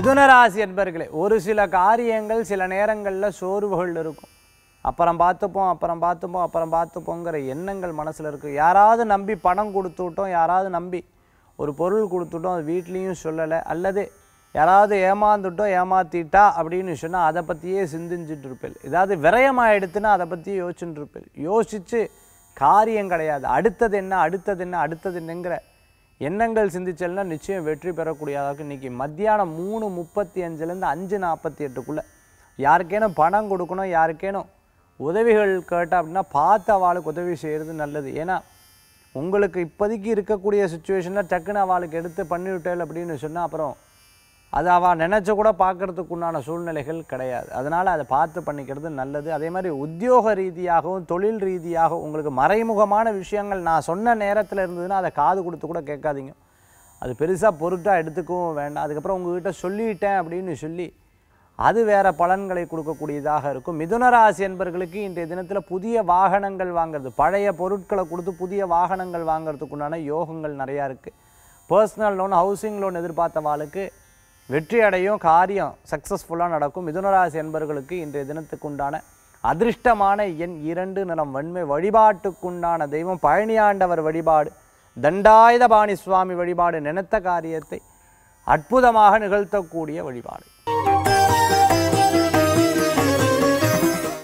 மிதுன ராசி என்பர்களே ஒரு சில காரியங்கள் சில நேரங்களில் சோர்வுகள் இருக்கும். அப்புறம் பார்த்துப்போம் அப்புறம் பார்த்துப்போம் அப்புறம் பார்த்துப்போங்கிற எண்ணங்கள் மனசில் இருக்குது யாராவது நம்பி பணம் கொடுத்து விட்டோம் யாராவது நம்பி ஒரு பொருள் கொடுத்துட்டோம் அது வீட்லேயும் சொல்லலை. அல்லது யாராவது ஏமாந்துட்டோம் ஏமாத்திட்டா அப்படின்னு சொன்னால் அதை பற்றியே சிந்திச்சுட்டு இருப்பேன் ஏதாவது விரயமாயிடுத்துன்னா அதை பற்றி யோசிச்சுட்டு இருப்பேன் யோசித்து காரியம் கிடையாது. அடுத்தது என்ன அடுத்தது என்ன அடுத்தது என்னங்கிற எண்ணங்கள் சிந்திச்சல்னா நிச்சயம் வெற்றி பெறக்கூடிய அளவுக்கு இன்றைக்கி மத்தியானம் மூணு முப்பத்தி அஞ்சுலேருந்து அஞ்சு நாற்பத்தி எட்டுக்குள்ளே யாருக்கேனும் பணம் கொடுக்கணும் யாருக்கேனும் உதவிகள் கேட்டால் அப்படின்னா பார்த்த அவளுக்கு உதவி செய்கிறது நல்லது. ஏன்னா உங்களுக்கு இப்போதைக்கு இருக்கக்கூடிய சுச்சுவேஷனில் டக்குன்னு அவளுக்கு எடுத்து பண்ணிவிட்டேல் அப்படின்னு சொன்னால் அப்புறம் அது அவள் நினச்ச கூட பார்க்கறதுக்குண்டான சூழ்நிலைகள் கிடையாது. அதனால் அதை பார்த்து பண்ணிக்கிறது நல்லது. அதே மாதிரி உத்தியோக ரீதியாகவும் தொழில் ரீதியாகவும் உங்களுக்கு மறைமுகமான விஷயங்கள் நான் சொன்ன நேரத்தில் இருந்ததுன்னா அதை காது கொடுத்து கூட கேட்காதீங்க. அது பெருசாக பொருட்டாக எடுத்துக்கவும் வேண்டாம். அதுக்கப்புறம் உங்ககிட்ட சொல்லிட்டேன் அப்படின்னு சொல்லி அது வேறு பலன்களை கொடுக்கக்கூடியதாக இருக்கும். மிதுன ராசி என்பர்களுக்கு இன்றைய தினத்தில் புதிய வாகனங்கள் வாங்குறது பழைய பொருட்களை கொடுத்து புதிய வாகனங்கள் வாங்கிறதுக்குண்டான யோகங்கள் நிறையா இருக்குது பர்சனல் லோன் ஹவுசிங் லோன் எதிர்பார்த்த வாளுக்கு வெற்றி அடையும் காரியம் சக்ஸஸ்ஃபுல்லாக நடக்கும். மிதுனராசி என்பர்களுக்கு இன்றைய தினத்துக்கு உண்டான அதிர்ஷ்டமான எண் இரண்டு நிறம். வன்மை வழிபாட்டுக்குண்டான தெய்வம் பழனியாண்டவர் வழிபாடு தண்டாயுதபாணி சுவாமி வழிபாடு நினைத்த காரியத்தை அற்புதமாக நிகழ்த்தக்கூடிய வழிபாடு.